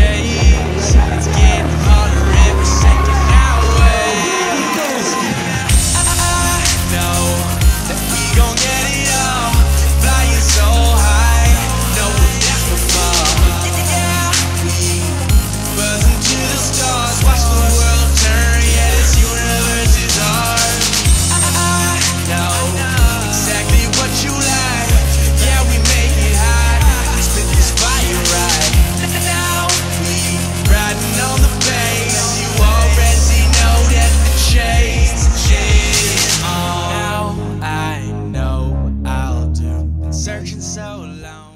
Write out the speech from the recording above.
yeah. so long.